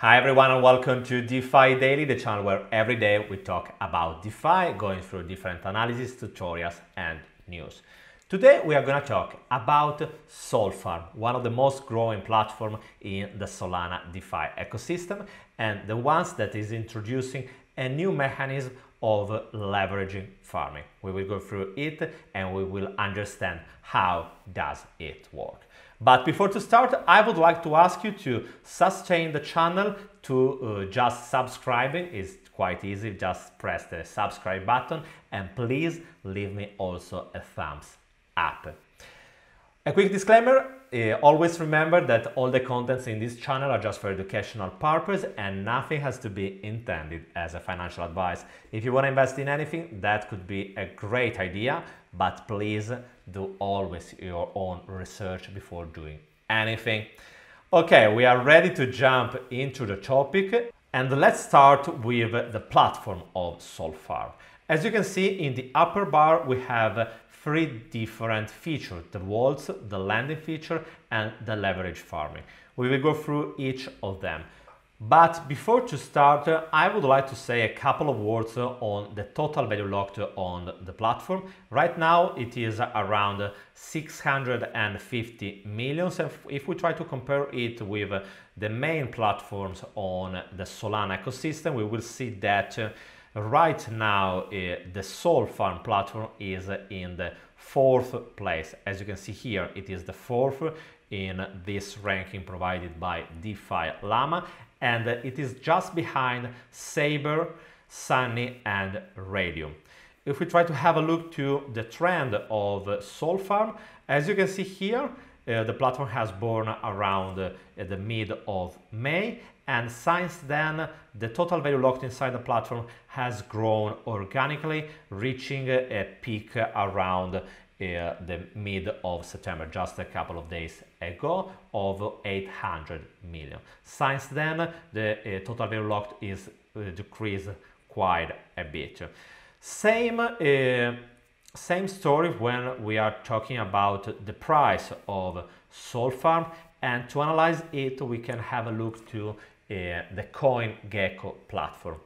Hi everyone and welcome to DeFi Daily, the channel where every day we talk about DeFi, going through different analysis, tutorials and news. Today we are going to talk about Solfarm, one of the most growing platforms in the Solana DeFi ecosystem and the ones that is introducing a new mechanism of leveraging farming. We will go through it and we will understand how does it work. But before to start, I would like to ask you to sustain the channel to uh, just subscribing. It's quite easy, just press the subscribe button and please leave me also a thumbs up. A quick disclaimer, uh, always remember that all the contents in this channel are just for educational purpose and nothing has to be intended as a financial advice. If you want to invest in anything, that could be a great idea, but please do always your own research before doing anything. Okay, we are ready to jump into the topic and let's start with the platform of Solfarm. As you can see in the upper bar, we have three different features, the vaults, the lending feature and the leverage farming. We will go through each of them. But before to start, I would like to say a couple of words on the total value locked on the platform. Right now it is around 650 million. If we try to compare it with the main platforms on the Solana ecosystem, we will see that right now uh, the Solfarm platform is in the fourth place. As you can see here, it is the fourth in this ranking provided by DeFi Llama and it is just behind Saber, Sunny and Raydium. If we try to have a look to the trend of Solfarm, as you can see here, uh, the platform has born around uh, the mid of May and since then the total value locked inside the platform has grown organically reaching a peak around uh, the mid of September, just a couple of days ago, of 800 million. Since then, the uh, total value locked is uh, decreased quite a bit. Same, uh, same story when we are talking about the price of Solfarm, and to analyze it, we can have a look to Eh, the CoinGecko platform.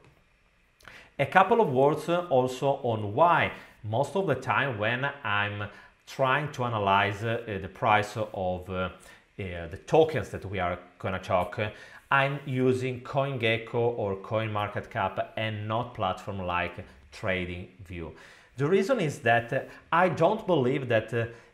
A couple of words also on why most of the time when I'm trying to analyze uh, the price of uh, the tokens that we are gonna talk, I'm using CoinGecko or CoinMarketCap and not platform like TradingView. The reason is that I don't believe that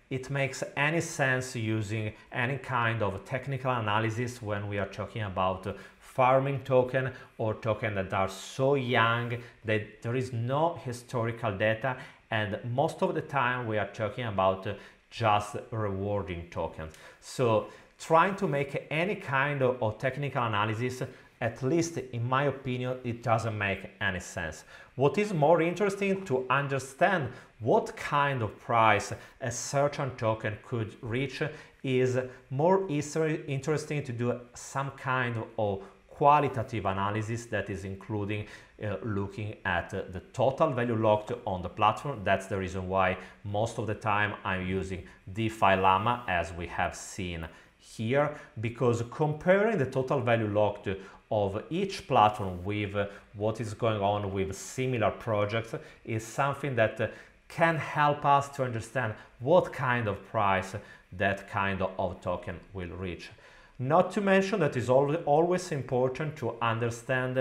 it makes any sense using any kind of technical analysis when we are talking about farming token or token that are so young that there is no historical data and most of the time we are talking about uh, just rewarding tokens. So trying to make any kind of, of technical analysis at least in my opinion, it doesn't make any sense. What is more interesting to understand what kind of price a certain token could reach is more interesting to do some kind of qualitative analysis that is including uh, looking at uh, the total value locked on the platform. That's the reason why most of the time I'm using DeFi Llama as we have seen here because comparing the total value locked of each platform with uh, what is going on with similar projects is something that uh, can help us to understand what kind of price that kind of token will reach. Not to mention that it's always important to understand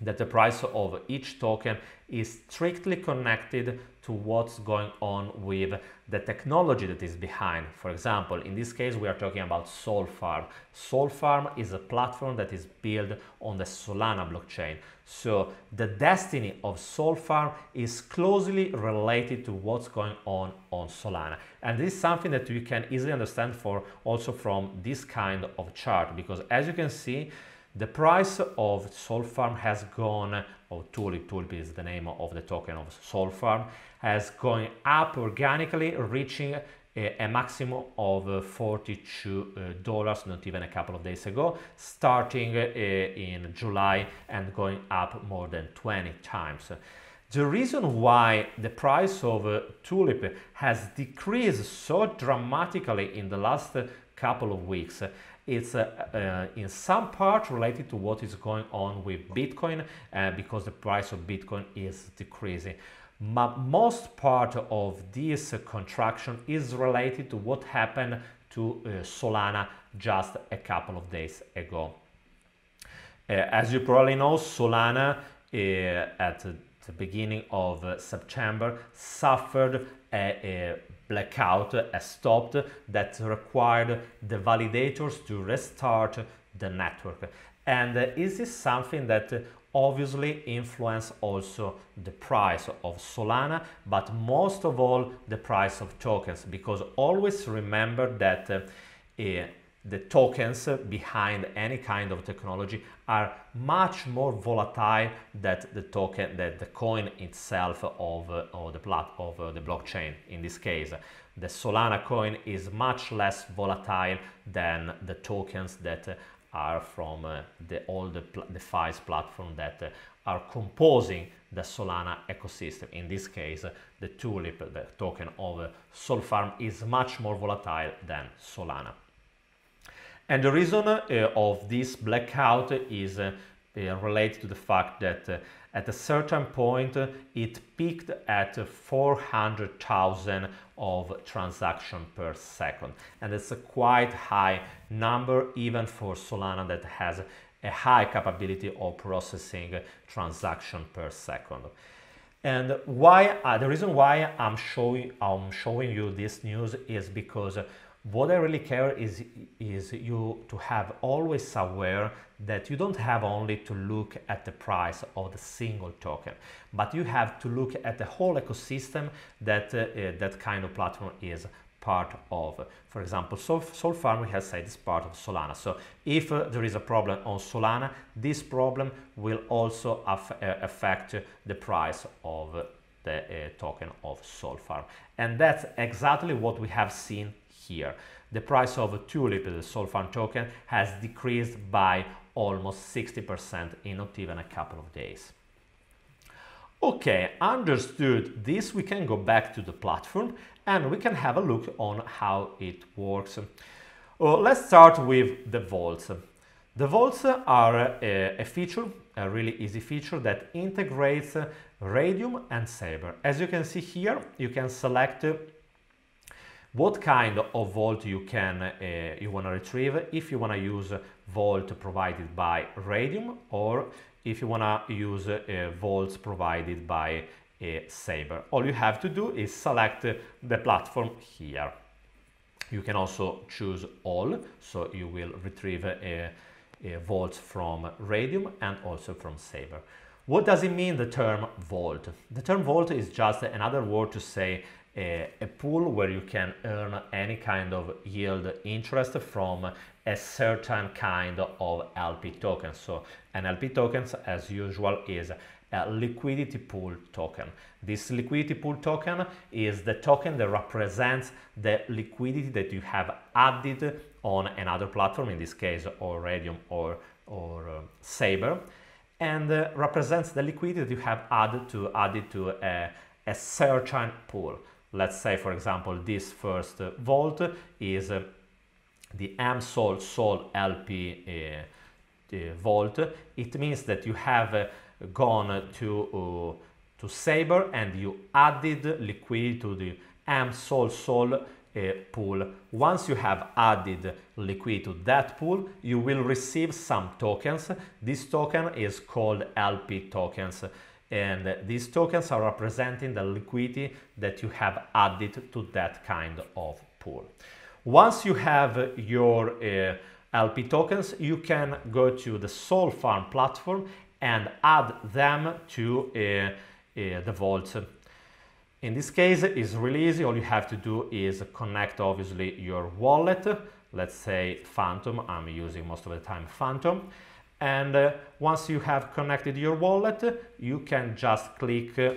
that the price of each token is strictly connected to what's going on with the technology that is behind. For example, in this case, we are talking about Solfarm. Solfarm is a platform that is built on the Solana blockchain. So the destiny of Solfarm is closely related to what's going on on Solana. And this is something that you can easily understand for also from this kind of chart, because as you can see, the price of Solfarm has gone, or Tulip, Tulip is the name of the token of Solfarm, has gone up organically, reaching a, a maximum of $42, uh, not even a couple of days ago, starting uh, in July and going up more than 20 times. The reason why the price of uh, tulip has decreased so dramatically in the last couple of weeks it's uh, uh, in some part related to what is going on with Bitcoin uh, because the price of Bitcoin is decreasing. But most part of this contraction is related to what happened to uh, Solana just a couple of days ago. Uh, as you probably know, Solana uh, at the beginning of September suffered a, a blackout, a stop that required the validators to restart the network. And is this something that obviously influence also the price of Solana, but most of all the price of tokens, because always remember that uh, the tokens behind any kind of technology are much more volatile than the token that the coin itself of, uh, of the plat of uh, the blockchain in this case the solana coin is much less volatile than the tokens that are from uh, the all the, the FIS platform that are composing the Solana ecosystem. In this case, the Tulip, the token of Solfarm, is much more volatile than Solana. And the reason uh, of this blackout is uh, related to the fact that uh, at a certain point it peaked at 400,000 of transaction per second and it's a quite high number even for Solana that has a high capability of processing transaction per second. And why uh, the reason why I'm showing I'm showing you this news is because what I really care is, is you to have always aware that you don't have only to look at the price of the single token, but you have to look at the whole ecosystem that uh, uh, that kind of platform is part of. For example, Sol, Sol Farming has said it's part of Solana. So if uh, there is a problem on Solana, this problem will also aff uh, affect the price of the uh, token of Solfarm. And that's exactly what we have seen here. The price of Tulip, the Solfarm token, has decreased by almost 60% in not even a couple of days. Okay, understood this, we can go back to the platform and we can have a look on how it works. Uh, let's start with the vaults. The vaults are a, a, feature, a really easy feature that integrates Raydium and Saber. As you can see here, you can select what kind of vault you can uh, you want to retrieve if you want to use vault provided by Raydium or if you want to use uh, vaults provided by uh, Saber. All you have to do is select the platform here. You can also choose all, so you will retrieve a, a vault from Raydium and also from Saber. What does it mean, the term vault? The term vault is just another word to say a, a, pool where you can earn any kind of yield interest from a certain kind of LP token. So an LP token, as usual, is a liquidity pool token. This liquidity pool token is the token that represents the liquidity that you have added on another platform, in this case, or Raydium or, or uh, Saber, and uh, represents the liquidity that you have added to added to a, a certain pool. Let's say, for example, this first volt is uh, the AMSOL SOL LP uh, uh, vault. It means that you have uh, gone to, uh, to Saber and you added liquidity to the AMSOL SOL uh, pool. Once you have added liquidity to that pool, you will receive some tokens. This token is called LP tokens and these tokens are representing the liquidity that you have added to that kind of pool. Once you have your uh, LP tokens, you can go to the Solfarm platform and add them to uh, uh, the vault. In this case, it's really easy. All you have to do is connect, obviously, your wallet. Let's say Phantom. I'm using most of the time Phantom and uh, once you have connected your wallet you can just click uh,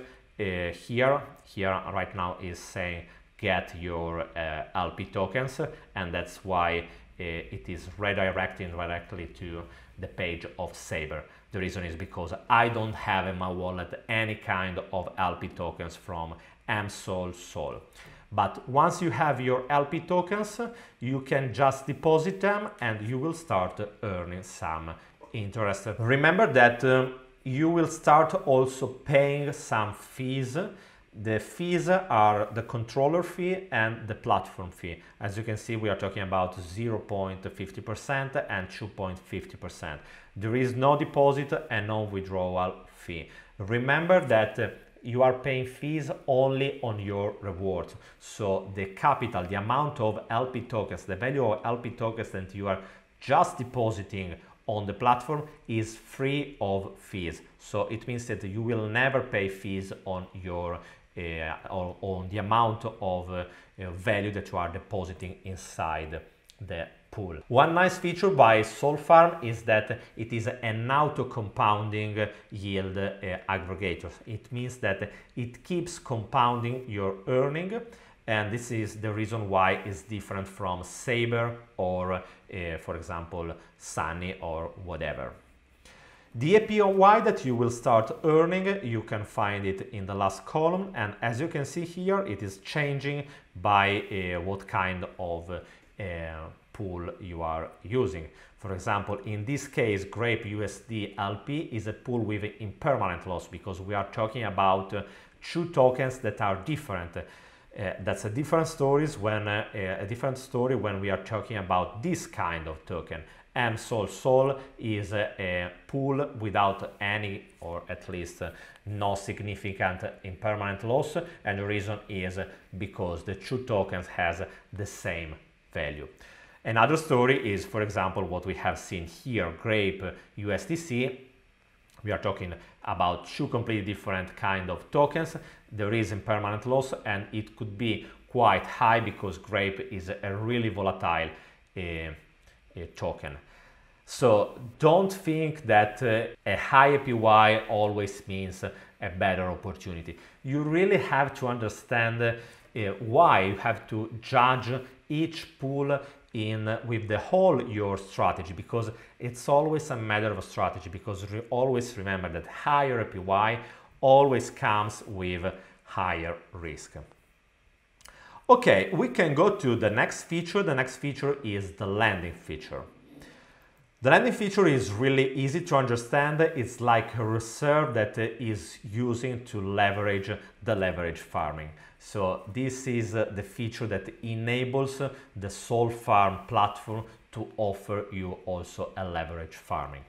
here here right now is saying get your uh, LP tokens and that's why uh, it is redirecting directly to the page of Saber. The reason is because I don't have in my wallet any kind of LP tokens from AMSOL Sol. But once you have your LP tokens, you can just deposit them and you will start earning some interest. Remember that uh, you will start also paying some fees. The fees are the controller fee and the platform fee. As you can see, we are talking about 0.50% and 2.50%. There is no deposit and no withdrawal fee. Remember that uh, you are paying fees only on your rewards. So the capital, the amount of LP tokens, the value of LP tokens that you are just depositing on the platform is free of fees. So it means that you will never pay fees on your uh, or on the amount of uh, value that you are depositing inside the pool. One nice feature by Solfarm is that it is an auto-compounding yield uh, aggregator. It means that it keeps compounding your earning and this is the reason why it's different from Saber or, uh, for example, Sunny or whatever. The APY that you will start earning, you can find it in the last column and as you can see here, it is changing by uh, what kind of uh, pool you are using. For example, in this case, Grape USD LP is a pool with impermanent loss because we are talking about uh, two tokens that are different. Uh, that's a different stories when uh, a different story when we are talking about this kind of token. M Sol Sol is a, a pool without any or at least uh, no significant impermanent loss and the reason is because the two tokens has the same value. Another story is, for example, what we have seen here, Grape USDC. We are talking about two completely different kind of tokens. There is impermanent loss and it could be quite high because Grape is a really volatile uh, uh, token. So don't think that uh, a high APY always means a better opportunity. You really have to understand uh, why you have to judge each pool in with the whole your strategy because it's always a matter of strategy because re always remember that higher APY always comes with higher risk. Okay, we can go to the next feature. The next feature is the lending feature. The lending feature is really easy to understand. It's like a reserve that is using to leverage the leverage farming. So this is the feature that enables the Sol Farm platform to offer you also a leverage farming.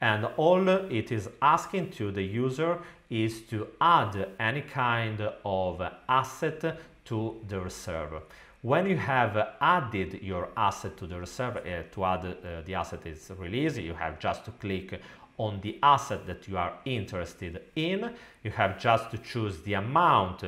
And all it is asking to the user is to add any kind of asset to the reserve. When you have added your asset to the reserve, uh, to add uh, the asset is really easy. You have just to click on the asset that you are interested in. You have just to choose the amount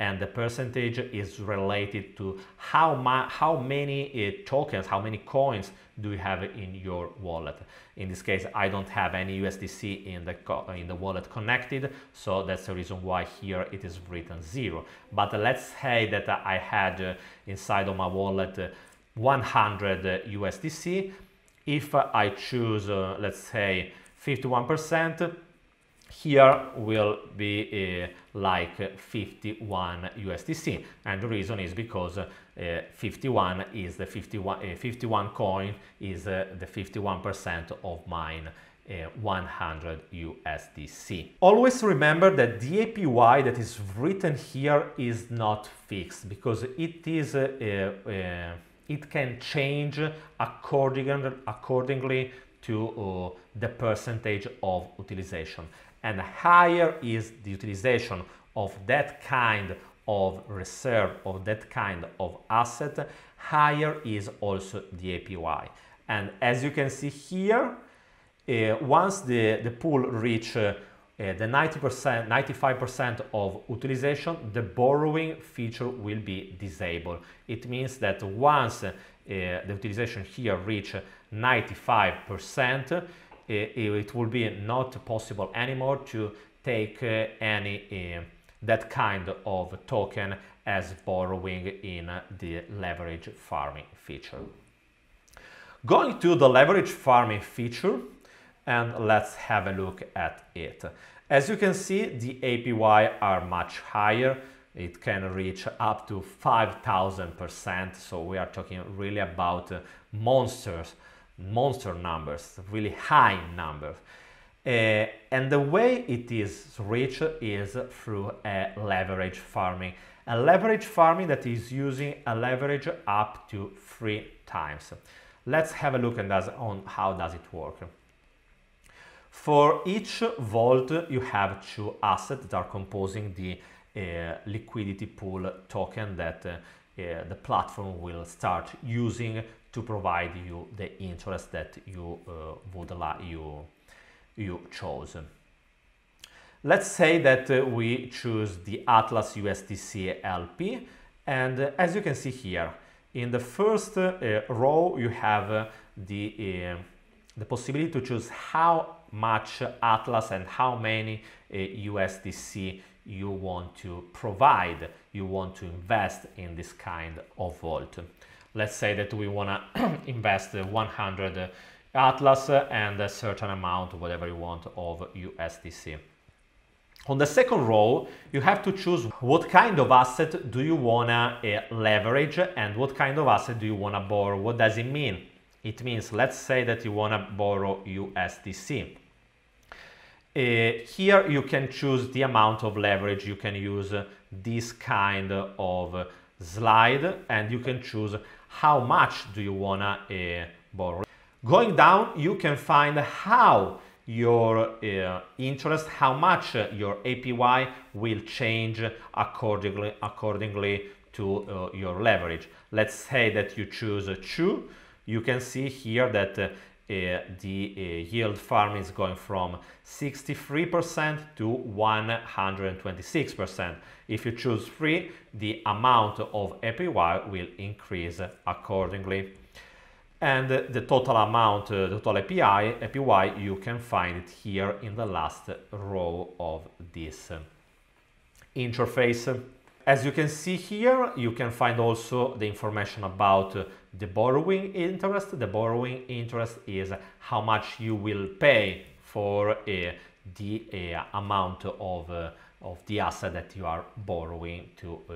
and the percentage is related to how, how many uh, tokens, how many coins do you have in your wallet. In this case, I don't have any USDC in the, in the wallet connected, so that's the reason why here it is written zero. But let's say that I had uh, inside of my wallet uh, 100 USDC. If I choose, uh, let's say, 51%, here will be uh, like 51 USDC and the reason is because uh, 51 is the 51 uh, 51 coin is the 51% of mine uh, 100 USDC. Always remember that the APY that is written here is not fixed because it is it can change according, accordingly to the percentage of utilization and higher is the utilization of that kind of reserve, of that kind of asset, higher is also the APY. And as you can see here, uh, once the, the pool reach uh, uh, the 90%, 95% of utilization, the borrowing feature will be disabled. It means that once uh, the utilization here reach 95%, it will be not possible anymore to take uh, any uh, that kind of token as borrowing in the leverage farming feature. Going to the leverage farming feature and let's have a look at it. As you can see, the APY are much higher it can reach up to 5000%. So we are talking really about uh, monsters, monster numbers, really high numbers. Uh, and the way it is reached is through a leverage farming. A leverage farming that is using a leverage up to three times. Let's have a look at on how does it work. For each vault, you have two assets that are composing the uh, liquidity pool token that uh, the platform will start using to provide you the interest that you uh, would like you you chose. Let's say that uh, we choose the Atlas USDC LP and uh, as you can see here in the first row you have the the possibility to choose how much Atlas and how many USDC you want to provide, you want to invest in this kind of vault. Let's say that we want to invest 100 Atlas and a certain amount, whatever you want, of USDC. On the second row, you have to choose what kind of asset do you want to uh, leverage and what kind of asset do you want to borrow. What does it mean? It means, let's say that you want to borrow USDC. Uh, here you can choose the amount of leverage you can use uh, this kind of slide and you can choose how much do you wanna uh, borrow. Going down you can find how your uh, interest, how much your APY will change accordingly, accordingly to uh, your leverage. Let's say that you choose 2, you can see here that uh, uh, the uh, yield farm is going from 63% to 126%. If you choose 3, the amount of APY will increase accordingly. And the total amount, uh, the total API, APY, you can find it here in the last row of this interface. As you can see here, you can find also the information about the borrowing interest. The borrowing interest is how much you will pay for uh, the uh, amount of, uh, of the asset that you are borrowing to uh,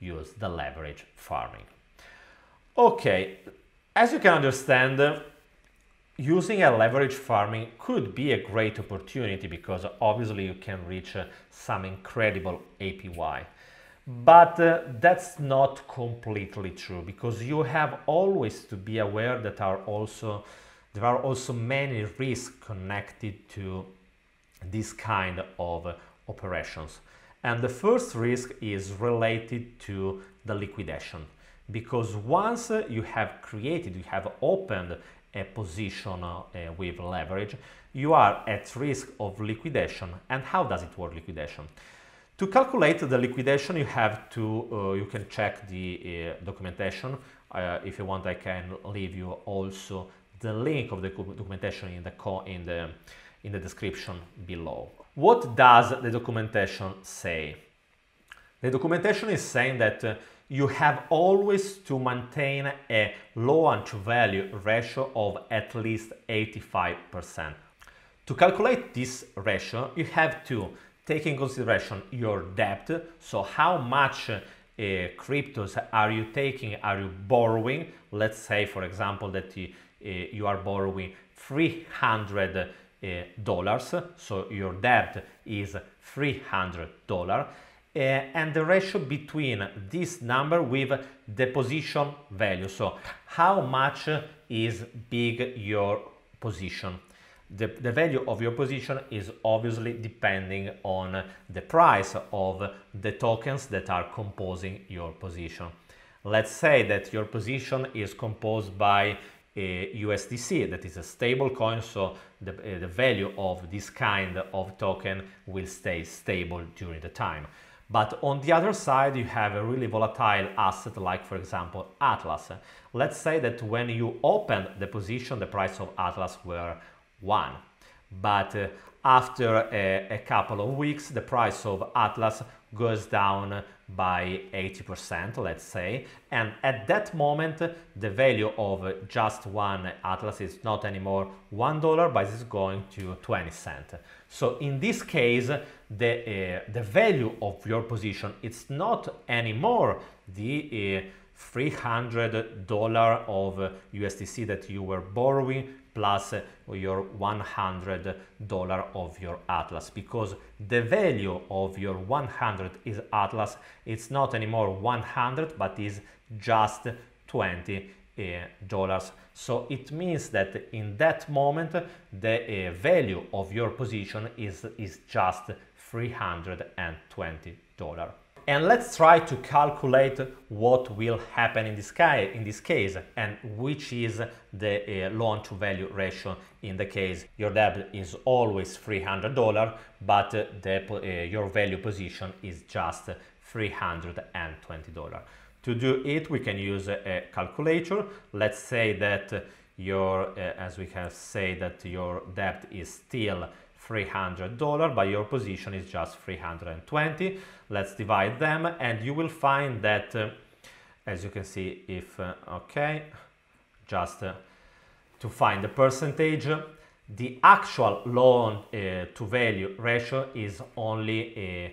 use the leverage farming. Okay, as you can understand, using a leverage farming could be a great opportunity because obviously you can reach uh, some incredible APY. But uh, that's not completely true because you have always to be aware that are also there are also many risks connected to this kind of uh, operations. And the first risk is related to the liquidation because once uh, you have created, you have opened a position uh, with leverage, you are at risk of liquidation. And how does it work liquidation? To calculate the liquidation, you have to, uh, you can check the uh, documentation. Uh, if you want, I can leave you also the link of the documentation in the, in the, in the description below. What does the documentation say? The documentation is saying that uh, you have always to maintain a loan to value ratio of at least 85%. To calculate this ratio, you have to take in consideration your debt, so how much uh, cryptos are you taking, are you borrowing? Let's say, for example, that you, uh, you are borrowing 300 uh, dollars, so your debt is 300 dollar, uh, and the ratio between this number with the position value, so how much is big your position the, the value of your position is obviously depending on the price of the tokens that are composing your position. Let's say that your position is composed by USDC, that is a stable coin, so the, uh, the value of this kind of token will stay stable during the time. But on the other side, you have a really volatile asset like, for example, Atlas. Let's say that when you open the position, the price of Atlas were 1. But uh, after a, a, couple of weeks, the price of Atlas goes down by 80%, let's say. And at that moment, the value of just one Atlas is not anymore $1, but it's going to 20 cents. So in this case, the, uh, the value of your position, it's not anymore the uh, $300 of USDC that you were borrowing plus your $100 of your Atlas. Because the value of your 100 is Atlas. It's not anymore 100 but is just 20 uh, dollars. So it means that in that moment the uh, value of your position is is just 320 dollars and let's try to calculate what will happen in this, in this case and which is the uh, loan to value ratio in the case your debt is always $300 but uh, the, uh, your value position is just $320. To do it we can use a calculator. Let's say that your, uh, as we have said that your debt is still $300 but your position is just 320 let's divide them and you will find that uh, as you can see if uh, okay just uh, to find the percentage the actual loan uh, to value ratio is only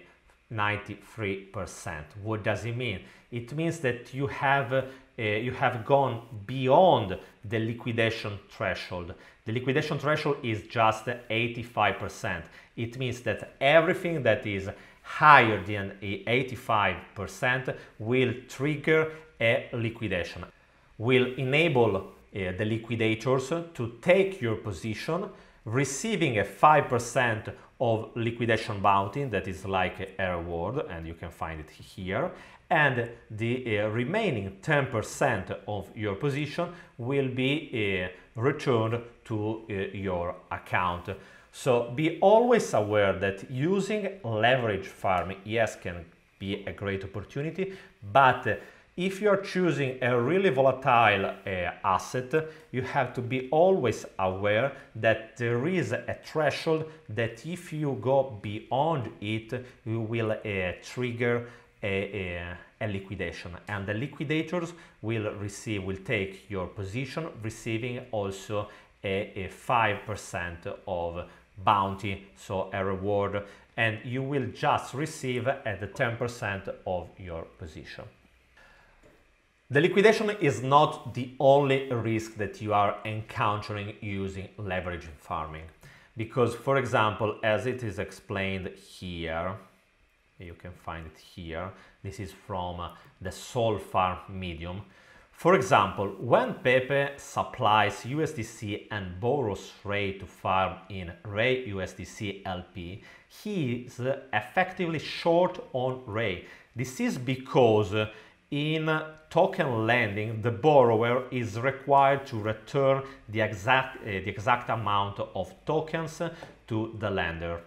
93% uh, what does it mean? It means that you have uh, you have gone beyond the liquidation threshold the liquidation threshold is just 85%. It means that everything that is higher than 85% will trigger a liquidation, will enable uh, the liquidators to take your position, receiving a 5% of liquidation bounty that is like a reward and you can find it here and the uh, remaining 10% of your position will be uh, returned to uh, your account. So be always aware that using leverage farming, yes, can be a great opportunity, but if you're choosing a really volatile uh, asset, you have to be always aware that there is a threshold that if you go beyond it, you will uh, trigger a, a, a, liquidation. And the liquidators will receive will take your position receiving also a, a 5% of bounty so a reward and you will just receive at the 10% of your position the liquidation is not the only risk that you are encountering using leverage farming because for example as it is explained here you can find it here. This is from uh, the Sol Farm Medium. For example, when Pepe supplies USDC and borrows Ray to farm in Ray USDC LP, he is effectively short on Ray. This is because in token lending, the borrower is required to return the exact, uh, the exact amount of tokens to the lender.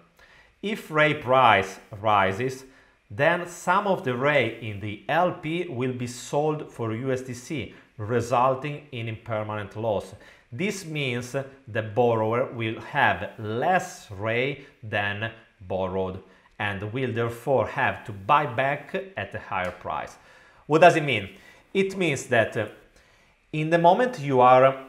If Ray price rises, then some of the Ray in the LP will be sold for USDC, resulting in impermanent loss. This means the borrower will have less Ray than borrowed and will therefore have to buy back at a higher price. What does it mean? It means that uh, in the moment you are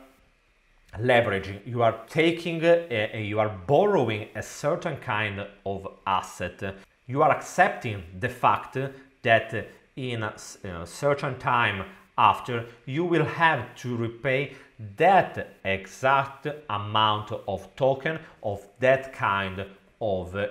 leveraging, you are taking, uh, you are borrowing a certain kind of asset, you are accepting the fact that in a certain time after you will have to repay that exact amount of token of that kind of uh,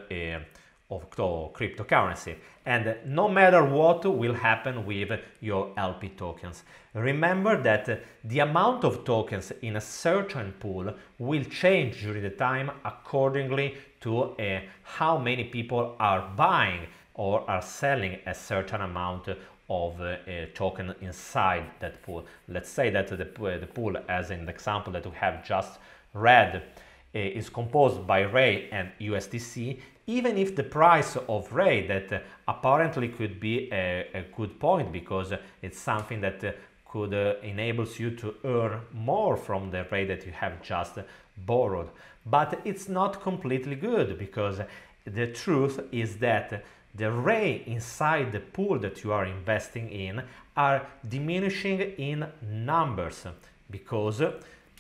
of cryptocurrency and no matter what will happen with your LP tokens. Remember that the amount of tokens in a certain pool will change during the time accordingly to uh, how many people are buying or are selling a certain amount of uh, token inside that pool. Let's say that the, the pool, as in the example that we have just read, uh, is composed by Ray and USDC, even if the price of Ray that uh, apparently could be a, a, good point because it's something that uh, could uh, enables you to earn more from the Ray that you have just borrowed. But it's not completely good because the truth is that the Ray inside the pool that you are investing in are diminishing in numbers because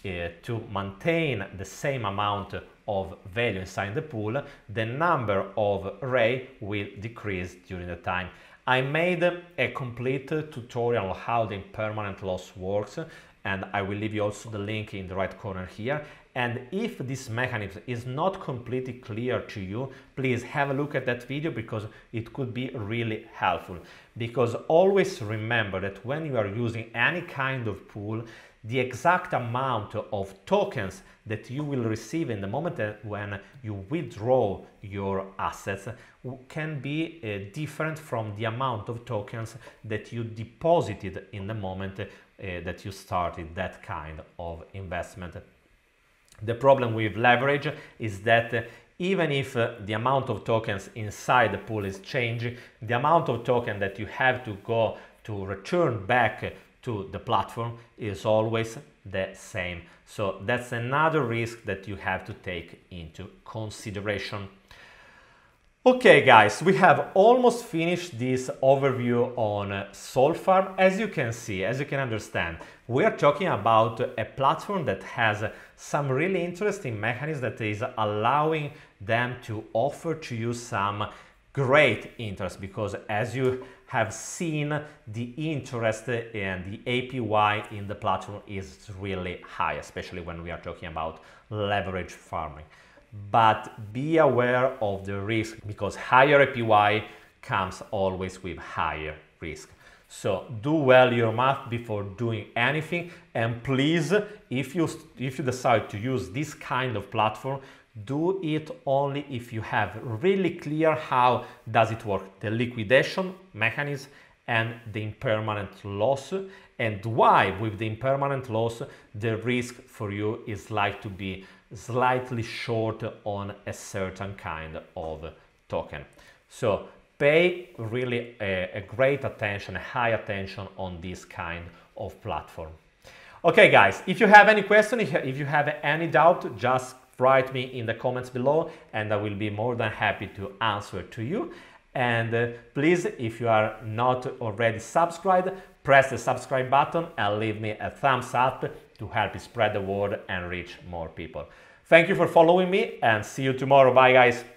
Eh, to maintain the same amount of value inside the pool, the number of Ray will decrease during the time. I made a complete tutorial on how the impermanent loss works and I will leave you also the link in the right corner here. And if this mechanism is not completely clear to you, please have a look at that video because it could be really helpful. Because always remember that when you are using any kind of pool, the exact amount of tokens that you will receive in the moment when you withdraw your assets can be uh, different from the amount of tokens that you deposited in the moment uh, that you started that kind of investment. The problem with leverage is that uh, even if the amount of tokens inside the pool is changing, the amount of token that you have to go to return back to the platform is always the same. So that's another risk that you have to take into consideration. Okay guys, we have almost finished this overview on Solfarm. As you can see, as you can understand, we are talking about a platform that has some really interesting mechanisms that is allowing them to offer to you some great interest because as you have seen the interest and the APY in the platform is really high, especially when we are talking about leverage farming but be aware of the risk because higher APY comes always with higher risk. So do well your math before doing anything and please if you if you decide to use this kind of platform do it only if you have really clear how does it work the liquidation mechanism and the impermanent loss and why with the impermanent loss the risk for you is like to be slightly short on a certain kind of token. So pay really a, a great attention, a high attention on this kind of platform. Okay guys, if you have any question, if you have any doubt, just write me in the comments below and I will be more than happy to answer to you. And uh, please, if you are not already subscribed, press the subscribe button and leave me a thumbs up to help spread the word and reach more people. Thank you for following me and see you tomorrow. Bye guys.